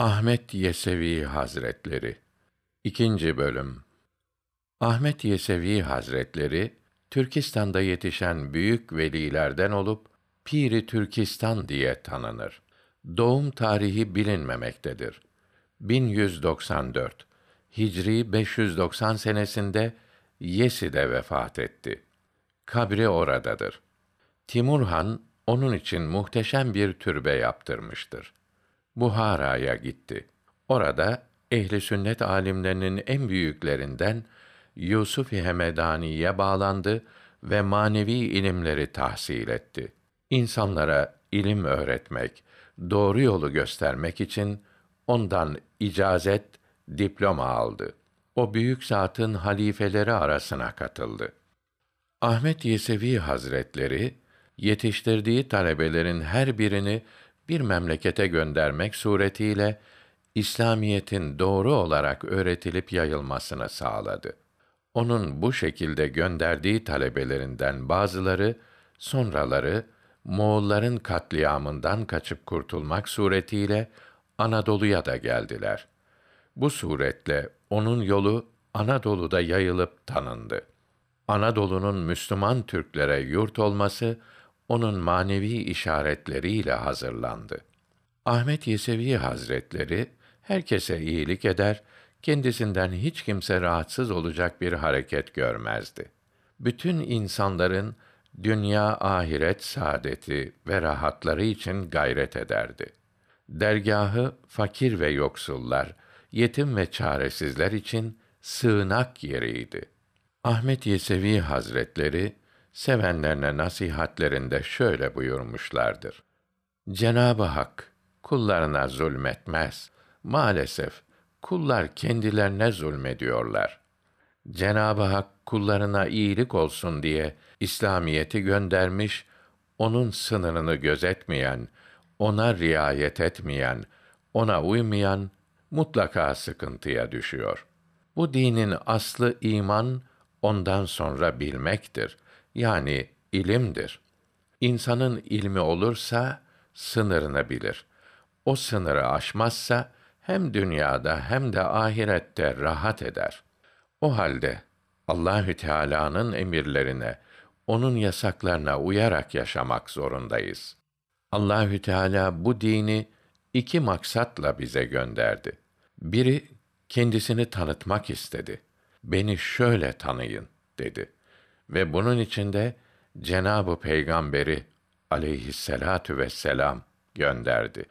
Ahmet Yesevi Hazretleri 2. bölüm Ahmet Yesevi Hazretleri Türkistan'da yetişen büyük velilerden olup Piri Türkistan diye tanınır. Doğum tarihi bilinmemektedir. 1194 Hicri 590 senesinde Yesi'de vefat etti. Kabri oradadır. Timur Han onun için muhteşem bir türbe yaptırmıştır. Buhara'ya gitti. Orada ehli sünnet alimlerinin en büyüklerinden Yusuf Hemedani'ye bağlandı ve manevi ilimleri tahsil etti. İnsanlara ilim öğretmek, doğru yolu göstermek için ondan icazet, diploma aldı. O büyük zatın halifeleri arasına katıldı. Ahmet Yesevi Hazretleri yetiştirdiği talebelerin her birini bir memlekete göndermek suretiyle İslamiyetin doğru olarak öğretilip yayılmasını sağladı. Onun bu şekilde gönderdiği talebelerinden bazıları sonraları Moğolların katliamından kaçıp kurtulmak suretiyle Anadolu'ya da geldiler. Bu suretle onun yolu Anadolu'da yayılıp tanındı. Anadolu'nun Müslüman Türklere yurt olması onun manevi işaretleriyle hazırlandı. Ahmet Yesevi Hazretleri herkese iyilik eder, kendisinden hiç kimse rahatsız olacak bir hareket görmezdi. Bütün insanların dünya ahiret saadeti ve rahatları için gayret ederdi. Dergahı fakir ve yoksullar, yetim ve çaresizler için sığınak yeriydi. Ahmet Yesevi Hazretleri sevenlerine nasihatlerinde şöyle buyurmuşlardır. Cenabı Hak kullarına zulmetmez. Maalesef kullar kendilerine zulmediyorlar. Cenabı Hak kullarına iyilik olsun diye İslamiyeti göndermiş, onun sınırını gözetmeyen, ona riayet etmeyen, ona uymayan mutlaka sıkıntıya düşüyor. Bu dinin aslı iman, ondan sonra bilmektir. Yani ilimdir. İnsanın ilmi olursa sınırını bilir. O sınırı aşmazsa hem dünyada hem de ahirette rahat eder. O halde Allahü Teala'nın emirlerine, onun yasaklarına uyarak yaşamak zorundayız. Allahü Teala bu dini iki maksatla bize gönderdi. Biri kendisini tanıtmak istedi. Beni şöyle tanıyın dedi. Ve bunun içinde Cenabı Peygamberi aleyhisselatu vesselam gönderdi.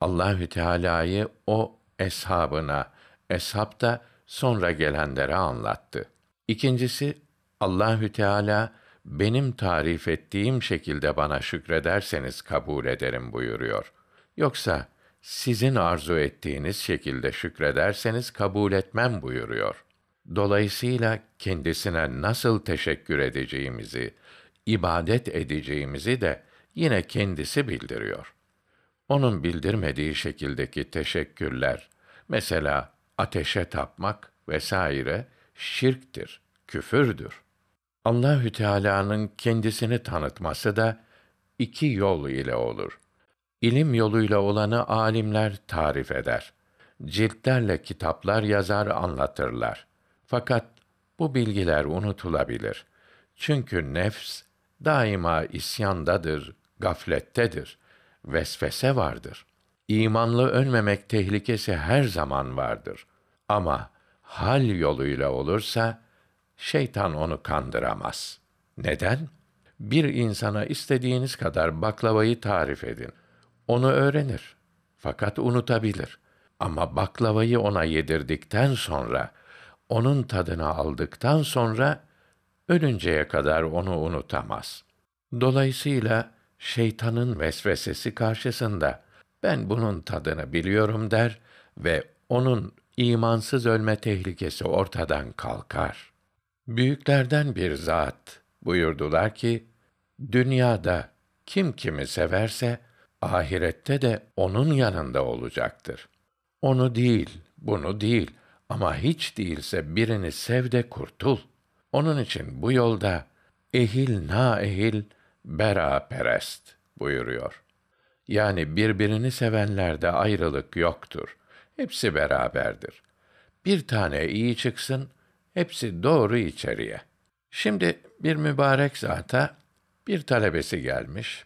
Allahü Teala'yı o eshabına, eshab da sonra gelenlere anlattı. İkincisi Allahü Teala benim tarif ettiğim şekilde bana şükrederseniz kabul ederim buyuruyor. Yoksa sizin arzu ettiğiniz şekilde şükrederseniz kabul etmem buyuruyor. Dolayısıyla kendisine nasıl teşekkür edeceğimizi, ibadet edeceğimizi de yine kendisi bildiriyor. Onun bildirmediği şekildeki teşekkürler, mesela ateşe tapmak vesaire şirktir, küfürdür. Allahü Teala'nın kendisini tanıtması da iki yol ile olur. İlim yoluyla olanı alimler tarif eder. Ciltlerle kitaplar yazar, anlatırlar. Fakat bu bilgiler unutulabilir. Çünkü nefs daima isyandadır, gaflettedir. Vesvese vardır. İmanlı ölmemek tehlikesi her zaman vardır. Ama hal yoluyla olursa şeytan onu kandıramaz. Neden? Bir insana istediğiniz kadar baklavayı tarif edin. Onu öğrenir. Fakat unutabilir. Ama baklavayı ona yedirdikten sonra, onun tadını aldıktan sonra ölünceye kadar onu unutamaz. Dolayısıyla şeytanın vesvesesi karşısında ben bunun tadını biliyorum der ve onun imansız ölme tehlikesi ortadan kalkar. Büyüklerden bir zat buyurdular ki, dünyada kim kimi severse, ahirette de onun yanında olacaktır. Onu değil, bunu değil ama hiç değilse birini sev de kurtul. Onun için bu yolda ehil na ehil bera perest buyuruyor. Yani birbirini sevenlerde ayrılık yoktur. Hepsi beraberdir. Bir tane iyi çıksın, hepsi doğru içeriye. Şimdi bir mübarek zata bir talebesi gelmiş.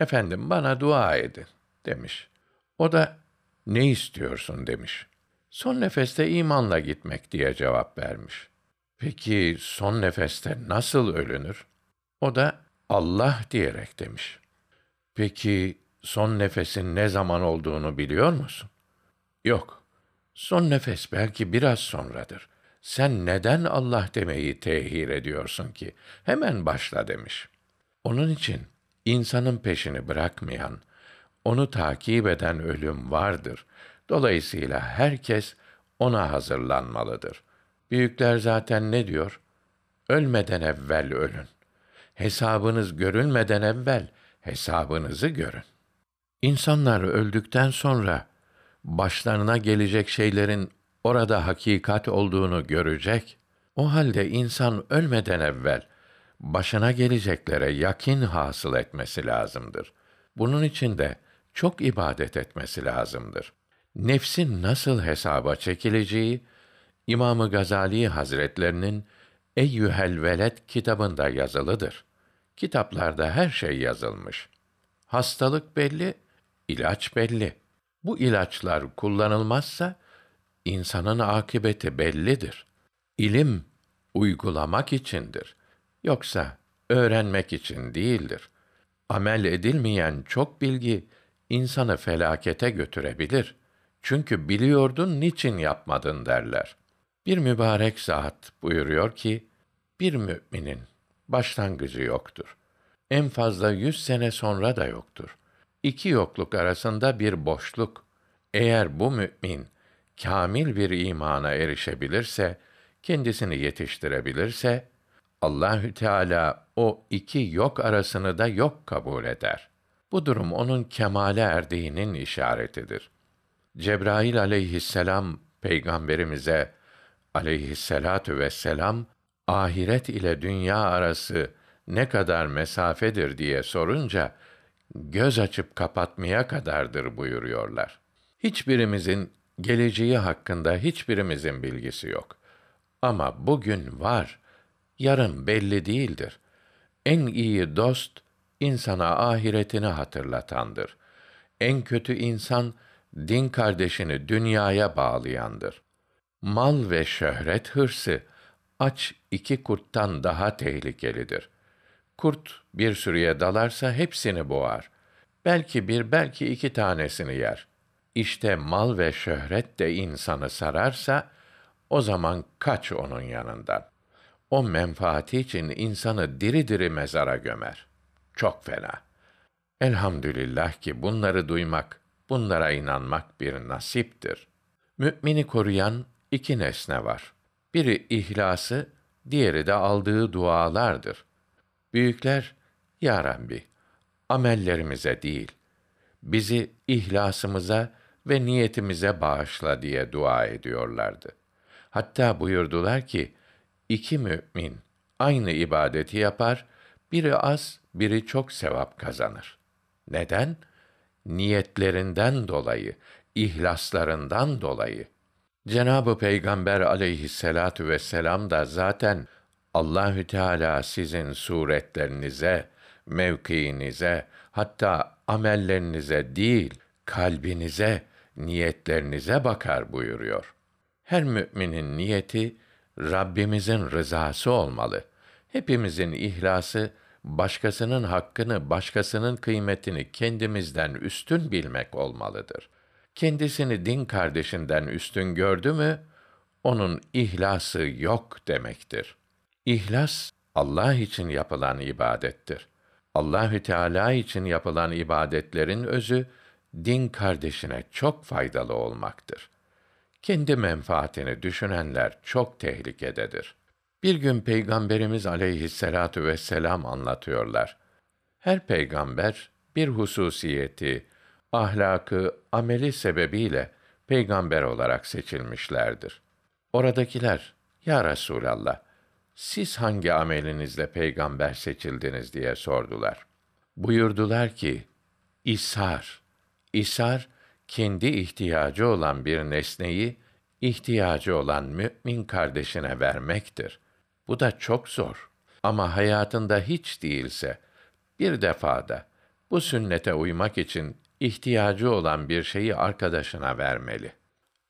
Efendim bana dua edin demiş. O da ne istiyorsun demiş. Son nefeste imanla gitmek diye cevap vermiş. Peki son nefeste nasıl ölünür? O da Allah diyerek demiş. Peki son nefesin ne zaman olduğunu biliyor musun? Yok. Son nefes belki biraz sonradır. Sen neden Allah demeyi tehir ediyorsun ki? Hemen başla demiş. Onun için insanın peşini bırakmayan, onu takip eden ölüm vardır. Dolayısıyla herkes ona hazırlanmalıdır. Büyükler zaten ne diyor? Ölmeden evvel ölün. Hesabınız görülmeden evvel hesabınızı görün. İnsanlar öldükten sonra başlarına gelecek şeylerin orada hakikat olduğunu görecek. O halde insan ölmeden evvel başına geleceklere yakin hasıl etmesi lazımdır. Bunun için de çok ibadet etmesi lazımdır. Nefsin nasıl hesaba çekileceği İmamı Gazali Hazretlerinin Eyyühel Veled kitabında yazılıdır. Kitaplarda her şey yazılmış. Hastalık belli, ilaç belli. Bu ilaçlar kullanılmazsa insanın akıbeti bellidir. İlim uygulamak içindir. Yoksa öğrenmek için değildir. Amel edilmeyen çok bilgi insanı felakete götürebilir. Çünkü biliyordun niçin yapmadın derler. Bir mübarek zat buyuruyor ki, bir müminin başlangıcı yoktur. En fazla yüz sene sonra da yoktur. İki yokluk arasında bir boşluk. Eğer bu mümin kamil bir imana erişebilirse, kendisini yetiştirebilirse, Allahü Teala o iki yok arasını da yok kabul eder. Bu durum onun kemale erdiğinin işaretidir. Cebrail aleyhisselam peygamberimize aleyhisselatu vesselam ahiret ile dünya arası ne kadar mesafedir diye sorunca göz açıp kapatmaya kadardır buyuruyorlar. Hiçbirimizin geleceği hakkında hiçbirimizin bilgisi yok. Ama bugün var, yarın belli değildir. En iyi dost insana ahiretini hatırlatandır. En kötü insan din kardeşini dünyaya bağlayandır. Mal ve şöhret hırsı aç iki kurttan daha tehlikelidir. Kurt bir sürüye dalarsa hepsini boğar. Belki bir, belki iki tanesini yer. İşte mal ve şöhret de insanı sararsa, o zaman kaç onun yanından. O menfaati için insanı diri diri mezara gömer. Çok fena. Elhamdülillah ki bunları duymak, bunlara inanmak bir nasiptir. Mümini koruyan iki nesne var. Biri ihlası, diğeri de aldığı dualardır. Büyükler, Ya Rabbi, amellerimize değil, bizi ihlasımıza ve niyetimize bağışla diye dua ediyorlardı. Hatta buyurdular ki, iki mümin aynı ibadeti yapar, biri az, biri çok sevap kazanır. Neden? Niyetlerinden dolayı, ihlaslarından dolayı. Cenabı Peygamber aleyhisselatu vesselam da zaten Allahü Teala sizin suretlerinize, mevkiinize, hatta amellerinize değil, kalbinize, niyetlerinize bakar buyuruyor. Her müminin niyeti Rabbimizin rızası olmalı. Hepimizin ihlası başkasının hakkını, başkasının kıymetini kendimizden üstün bilmek olmalıdır kendisini din kardeşinden üstün gördü mü, onun ihlası yok demektir. İhlas, Allah için yapılan ibadettir. Allahü Teala için yapılan ibadetlerin özü din kardeşine çok faydalı olmaktır. Kendi menfaatini düşünenler çok tehlikededir. Bir gün Peygamberimiz aleyhisselatu vesselam anlatıyorlar. Her peygamber bir hususiyeti, ahlakı, ameli sebebiyle peygamber olarak seçilmişlerdir. Oradakiler, Ya Resûlallah, siz hangi amelinizle peygamber seçildiniz diye sordular. Buyurdular ki, İshar, İshar, kendi ihtiyacı olan bir nesneyi ihtiyacı olan mümin kardeşine vermektir. Bu da çok zor. Ama hayatında hiç değilse bir defada bu sünnete uymak için ihtiyacı olan bir şeyi arkadaşına vermeli.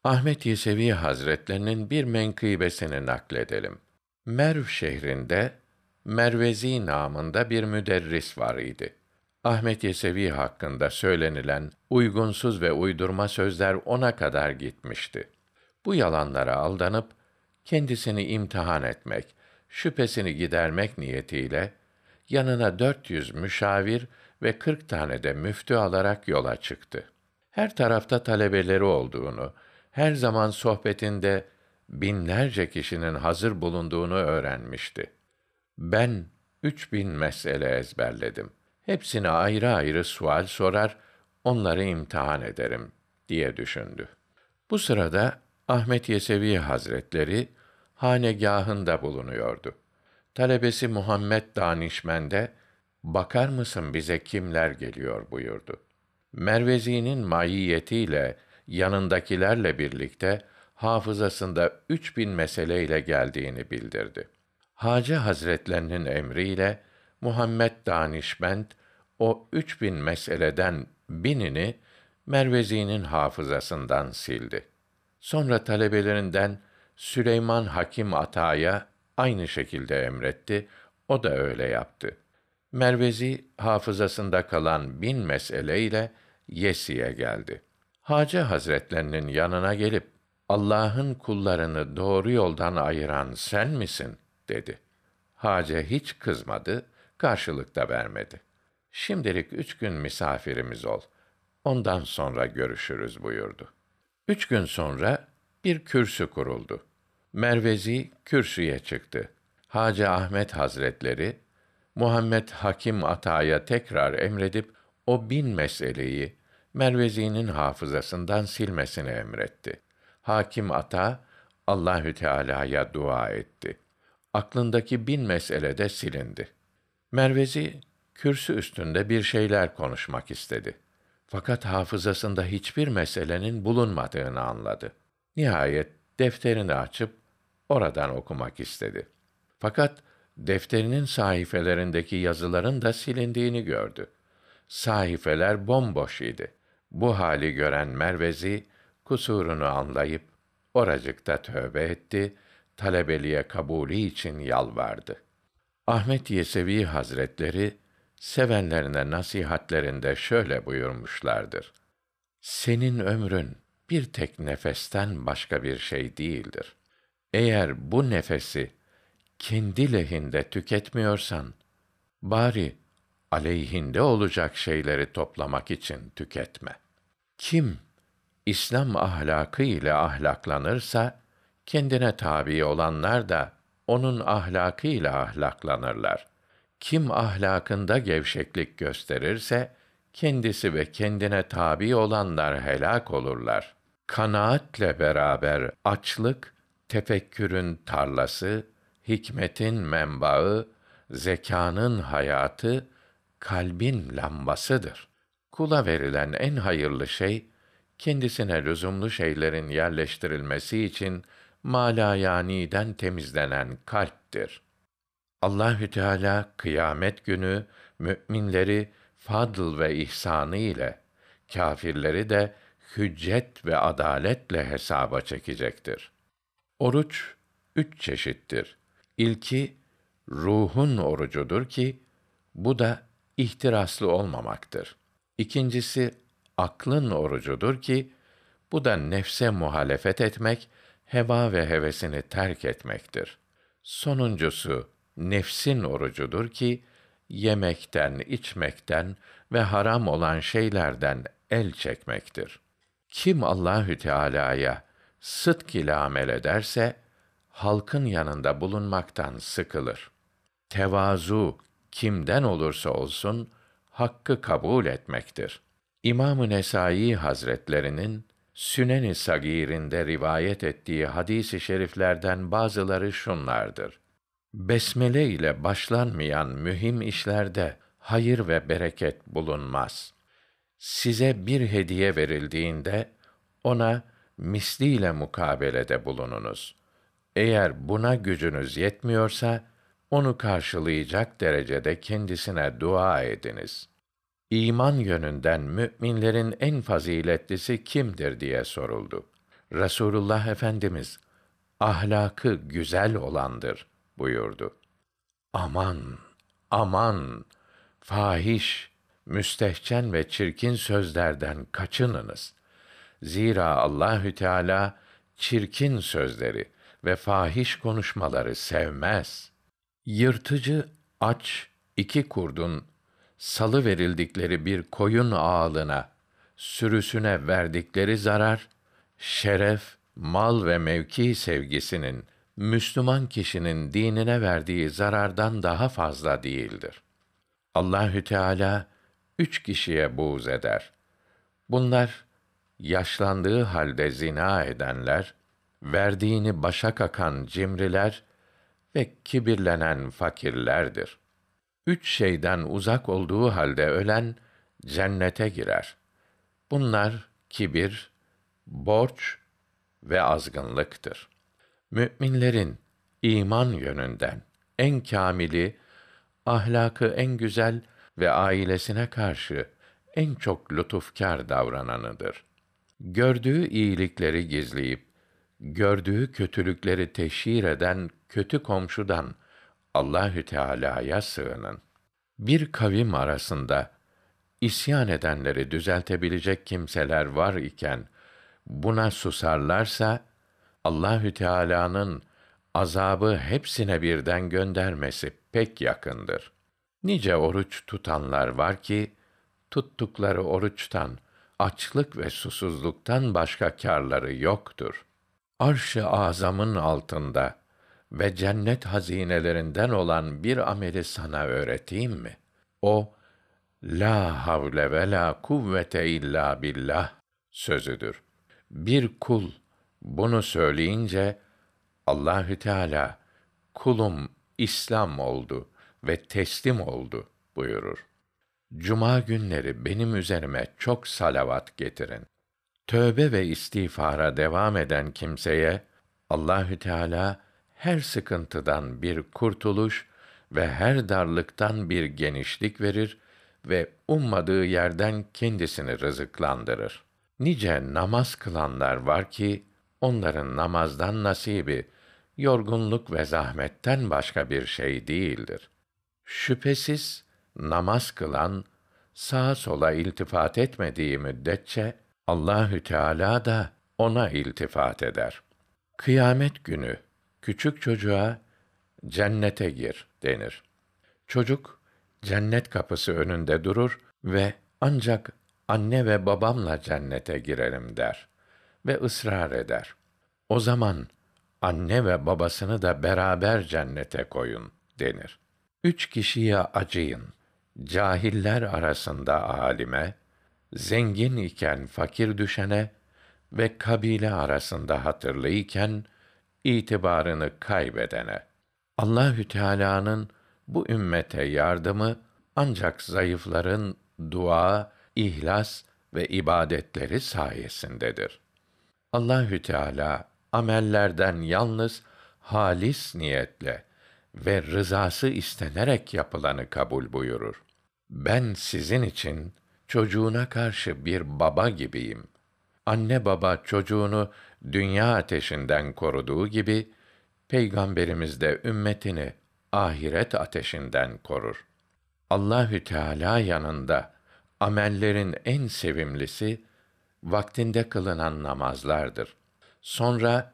Ahmet Yesevi Hazretlerinin bir menkıbesini nakledelim. Merv şehrinde Mervezi namında bir müderris var idi. Ahmet Yesevi hakkında söylenilen uygunsuz ve uydurma sözler ona kadar gitmişti. Bu yalanlara aldanıp kendisini imtihan etmek, şüphesini gidermek niyetiyle yanına 400 müşavir ve 40 tane de müftü alarak yola çıktı. Her tarafta talebeleri olduğunu, her zaman sohbetinde binlerce kişinin hazır bulunduğunu öğrenmişti. Ben üç bin mesele ezberledim. Hepsine ayrı ayrı sual sorar, onları imtihan ederim diye düşündü. Bu sırada Ahmet Yesevi Hazretleri hanegahında bulunuyordu. Talebesi Muhammed Danişmende bakar mısın bize kimler geliyor buyurdu. Mervezi'nin maiyetiyle yanındakilerle birlikte hafızasında üç bin meseleyle geldiğini bildirdi. Hacı Hazretlerinin emriyle Muhammed Danişment o üç bin meseleden binini Mervezi'nin hafızasından sildi. Sonra talebelerinden Süleyman Hakim Ata'ya aynı şekilde emretti, o da öyle yaptı. Mervezi hafızasında kalan bin mesele ile Yesi'ye geldi. Hacı Hazretlerinin yanına gelip Allah'ın kullarını doğru yoldan ayıran sen misin? dedi. Hace hiç kızmadı, karşılık da vermedi. Şimdilik üç gün misafirimiz ol. Ondan sonra görüşürüz buyurdu. Üç gün sonra bir kürsü kuruldu. Mervezi kürsüye çıktı. Hacı Ahmet Hazretleri, Muhammed Hakim Ata'ya tekrar emredip, o bin meseleyi Mervezi'nin hafızasından silmesini emretti. Hakim Ata, Allahü Teala'ya dua etti. Aklındaki bin mesele de silindi. Mervezi, kürsü üstünde bir şeyler konuşmak istedi. Fakat hafızasında hiçbir meselenin bulunmadığını anladı. Nihayet defterini açıp oradan okumak istedi. Fakat defterinin sahifelerindeki yazıların da silindiğini gördü. Sahifeler bomboş idi. Bu hali gören Mervezi kusurunu anlayıp oracıkta tövbe etti, talebeliğe kabulü için yalvardı. Ahmet Yesevi Hazretleri sevenlerine nasihatlerinde şöyle buyurmuşlardır. Senin ömrün bir tek nefesten başka bir şey değildir. Eğer bu nefesi kendi lehinde tüketmiyorsan, bari aleyhinde olacak şeyleri toplamak için tüketme. Kim İslam ahlakı ile ahlaklanırsa, kendine tabi olanlar da onun ahlakı ile ahlaklanırlar. Kim ahlakında gevşeklik gösterirse, kendisi ve kendine tabi olanlar helak olurlar. Kanaatle beraber açlık, tefekkürün tarlası, hikmetin menbaı, zekanın hayatı, kalbin lambasıdır. Kula verilen en hayırlı şey, kendisine lüzumlu şeylerin yerleştirilmesi için malayaniden temizlenen kalptir. Allahü Teala kıyamet günü müminleri fadl ve ihsanı ile kâfirleri de hüccet ve adaletle hesaba çekecektir. Oruç üç çeşittir. İlki ruhun orucudur ki bu da ihtiraslı olmamaktır. İkincisi aklın orucudur ki bu da nefse muhalefet etmek, heva ve hevesini terk etmektir. Sonuncusu nefsin orucudur ki yemekten, içmekten ve haram olan şeylerden el çekmektir. Kim Allahü Teala'ya sıdk ile amel ederse halkın yanında bulunmaktan sıkılır. Tevazu kimden olursa olsun hakkı kabul etmektir. İmam-ı Nesai Hazretlerinin Sünen-i Sagir'inde rivayet ettiği hadis-i şeriflerden bazıları şunlardır. Besmele ile başlanmayan mühim işlerde hayır ve bereket bulunmaz. Size bir hediye verildiğinde ona misliyle mukabelede bulununuz. Eğer buna gücünüz yetmiyorsa onu karşılayacak derecede kendisine dua ediniz. İman yönünden müminlerin en faziletlisi kimdir diye soruldu. Resulullah Efendimiz ahlakı güzel olandır buyurdu. Aman, aman, fahiş, müstehcen ve çirkin sözlerden kaçınınız. Zira Allahü Teala çirkin sözleri ve fahiş konuşmaları sevmez. Yırtıcı, aç, iki kurdun salı verildikleri bir koyun ağalına, sürüsüne verdikleri zarar, şeref, mal ve mevki sevgisinin Müslüman kişinin dinine verdiği zarardan daha fazla değildir. Allahü Teala üç kişiye buğz eder. Bunlar yaşlandığı halde zina edenler, verdiğini başa kakan cimriler ve kibirlenen fakirlerdir. Üç şeyden uzak olduğu halde ölen cennete girer. Bunlar kibir, borç ve azgınlıktır. Müminlerin iman yönünden en kamili, ahlakı en güzel ve ailesine karşı en çok lütufkar davrananıdır. Gördüğü iyilikleri gizleyip gördüğü kötülükleri teşhir eden kötü komşudan Allahü Teala'ya sığının. Bir kavim arasında isyan edenleri düzeltebilecek kimseler var iken buna susarlarsa Allahü Teala'nın azabı hepsine birden göndermesi pek yakındır. Nice oruç tutanlar var ki tuttukları oruçtan açlık ve susuzluktan başka kârları yoktur. Arş-ı azamın altında ve cennet hazinelerinden olan bir ameli sana öğreteyim mi? O la havle ve la kuvvete illa billah sözüdür. Bir kul bunu söyleyince Allahü Teala kulum İslam oldu ve teslim oldu buyurur. Cuma günleri benim üzerime çok salavat getirin. Tövbe ve istiğfara devam eden kimseye Allahü Teala her sıkıntıdan bir kurtuluş ve her darlıktan bir genişlik verir ve ummadığı yerden kendisini rızıklandırır. Nice namaz kılanlar var ki onların namazdan nasibi yorgunluk ve zahmetten başka bir şey değildir. Şüphesiz namaz kılan sağa sola iltifat etmediği müddetçe Allahü Teala da ona iltifat eder. Kıyamet günü küçük çocuğa cennete gir denir. Çocuk cennet kapısı önünde durur ve ancak anne ve babamla cennete girerim der ve ısrar eder. O zaman anne ve babasını da beraber cennete koyun denir. Üç kişiye acıyın. Cahiller arasında alime, zengin iken fakir düşene ve kabile arasında hatırlıyken itibarını kaybedene. Allahü Teala'nın bu ümmete yardımı ancak zayıfların dua, ihlas ve ibadetleri sayesindedir. Allahü Teala amellerden yalnız halis niyetle ve rızası istenerek yapılanı kabul buyurur. Ben sizin için çocuğuna karşı bir baba gibiyim. Anne baba çocuğunu dünya ateşinden koruduğu gibi peygamberimiz de ümmetini ahiret ateşinden korur. Allahü Teala yanında amellerin en sevimlisi vaktinde kılınan namazlardır. Sonra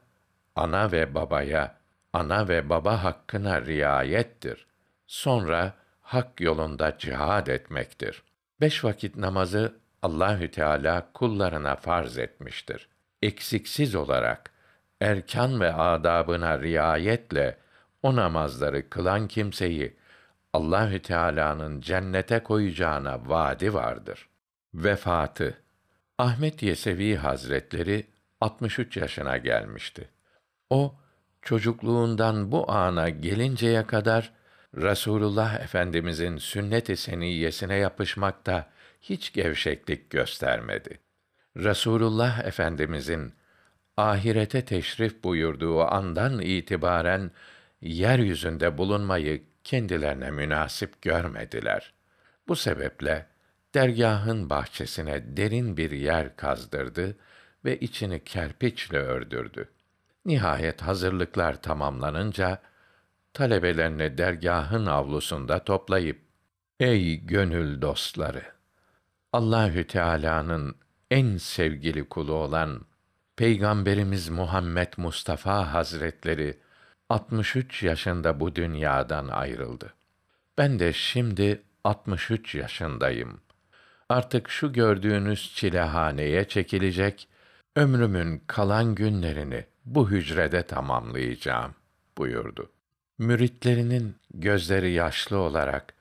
ana ve babaya, ana ve baba hakkına riayettir. Sonra hak yolunda cihad etmektir. Beş vakit namazı Allahü Teala kullarına farz etmiştir. Eksiksiz olarak erkan ve adabına riayetle o namazları kılan kimseyi Allahü Teala'nın cennete koyacağına vaadi vardır. Vefatı Ahmet Yesevi Hazretleri 63 yaşına gelmişti. O çocukluğundan bu ana gelinceye kadar Rasulullah Efendimizin sünnet-i seniyyesine yapışmakta hiç gevşeklik göstermedi. Resulullah Efendimizin ahirete teşrif buyurduğu andan itibaren yeryüzünde bulunmayı kendilerine münasip görmediler. Bu sebeple dergahın bahçesine derin bir yer kazdırdı ve içini kerpiçle ördürdü. Nihayet hazırlıklar tamamlanınca talebelerini dergahın avlusunda toplayıp ey gönül dostları Allahü Teala'nın en sevgili kulu olan Peygamberimiz Muhammed Mustafa Hazretleri 63 yaşında bu dünyadan ayrıldı. Ben de şimdi 63 yaşındayım. Artık şu gördüğünüz çilehaneye çekilecek, ömrümün kalan günlerini bu hücrede tamamlayacağım buyurdu. Müritlerinin gözleri yaşlı olarak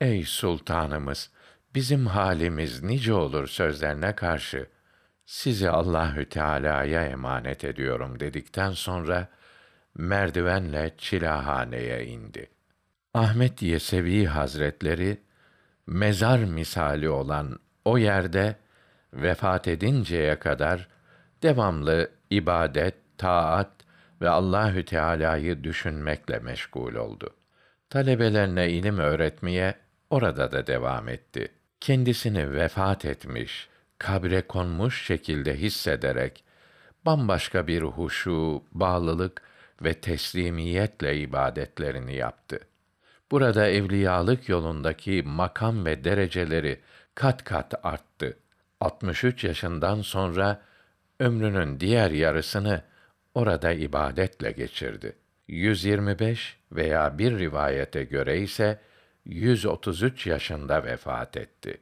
ey sultanımız bizim halimiz nice olur sözlerine karşı sizi Allahü Teala'ya emanet ediyorum dedikten sonra merdivenle çilahaneye indi. Ahmet Yesevi Hazretleri mezar misali olan o yerde vefat edinceye kadar devamlı ibadet, taat ve Allahü Teala'yı düşünmekle meşgul oldu. Talebelerine ilim öğretmeye orada da devam etti. Kendisini vefat etmiş, kabre konmuş şekilde hissederek bambaşka bir huşu, bağlılık ve teslimiyetle ibadetlerini yaptı. Burada evliyalık yolundaki makam ve dereceleri kat kat arttı. 63 yaşından sonra ömrünün diğer yarısını orada ibadetle geçirdi. 125 veya bir rivayete göre ise 133 yaşında vefat etti.